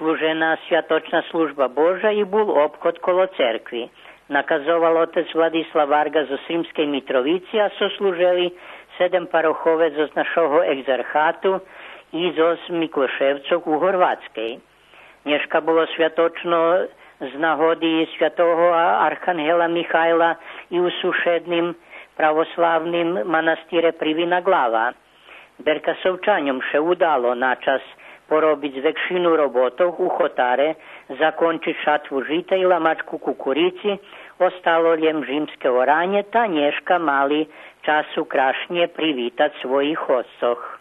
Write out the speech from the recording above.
odslúžená sviatočná služba Boža i bol obchod kolo cerkvy. Nakazoval otec Vladislav Varga zo Srímskej Mitrovici a soslúžili sedem parochovec z našho exarchátu i zo Mikloševcov u Horvátskej. Dneška bolo sviatočno z nahody sviatoho Archangela Michaila i u sušedným pravoslávnym manastíre Privina Glava. Berka še udalo na čas porobiť väčšinu robotov u chotare, zakončiť šatvu žita i lamačku kukurici, ostalo ljem žimske oranje, ta nješka mali času krašnje privitať svojich osoch.